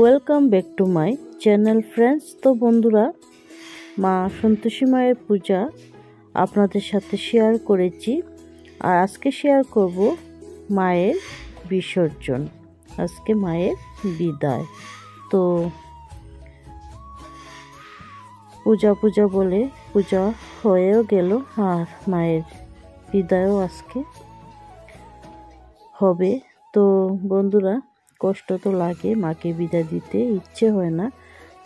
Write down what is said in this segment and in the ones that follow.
Welcome back to my channel friends তো বন্ধুরা, মা সন্তোষী মায়ের পূজা আপনাদের সাথে শেয়ার করেছি। আর আজকে শেয়ার করব মায়ের বিসর্জন, আজকে মায়ের বিদায়। তো পূজা পূজা বলে পূজা হয়েও গেল, আর মায়ের বিদায়ও আজকে হবে। তো বন্ধুরা কষ্ট তো লাগে, মাকে বিদায় দিতে ইচ্ছে হয় না।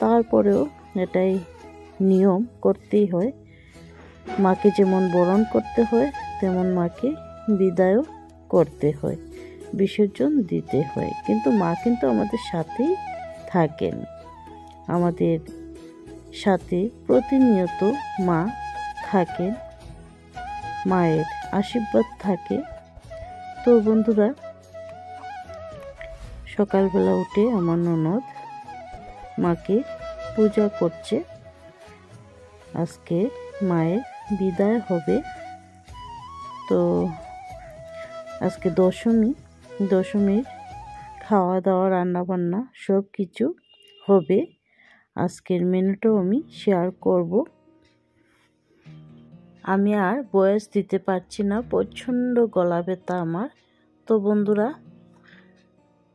তারপরেও এটাই নিয়ম করতেই হয়। মাকে যেমন বরণ করতে হয়, তেমন মাকে বিদায়ও করতে হয়, বিসর্জন দিতে হয়। কিন্তু মা কিন্তু আমাদের সাথেই থাকেন। আমাদের সাথে প্রতিনিয়ত মা থাকেন, মায়ের আশীর্বাদ থাকে। তো বন্ধুরা সকালবেলা উঠে আমার ননদ মাকে পূজা করছে। আজকে মায়ের বিদায় হবে। তো আজকে দশমী, দশমীর খাওয়া দাওয়া রান্নাবান্না সব কিছু হবে। আজকের মেনুটাও আমি শেয়ার করব। আমি আর বয়স দিতে পারছি না, প্রচণ্ড গলা ব্যথা আমার। তো বন্ধুরা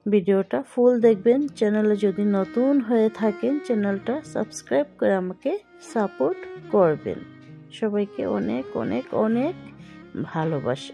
ভিডিওটা ফুল দেখবেন। চ্যানেলে যদি নতুন হয়ে থাকেন, চ্যানেলটা সাবস্ক্রাইব করে আমাকে সাপোর্ট করবেন। সবাইকে অনেক অনেক অনেক ভালোবাসা।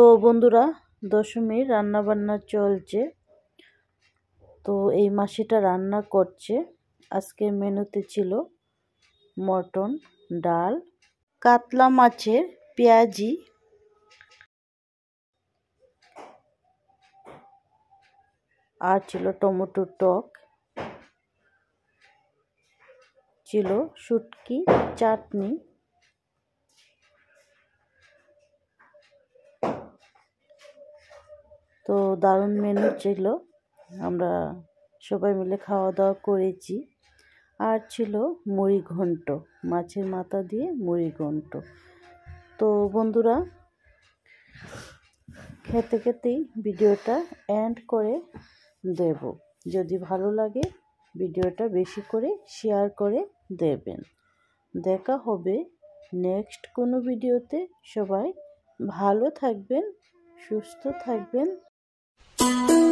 তো বন্ধুরা, দশমীর রান্নাবান্না চলছে। তো এই মাসিটা রান্না করছে। আজকের মেনুতে ছিল মটন, ডাল, কাতলা মাছের পেঁয়াজি। আর ছিল টমেটো টক। ছিল শুটকি, চাটনি। তো দারুণ মেনু ছিল। আমরা সবাই মিলে খাওয়া দাওয়া করেছি। আর ছিল মুড়ি ঘন্ট, মাছের মাথা দিয়ে মুড়ি ঘন্ট। তো বন্ধুরা, খেতে খেতেই ভিডিওটা এন্ড করে দেব। যদি ভালো লাগে, ভিডিওটা বেশি করে শেয়ার করে দেবেন। দেখা হবে নেক্সট কোনো ভিডিওতে সবাই ভালো থাকবেন, সুস্থ থাকবেন। Thank you.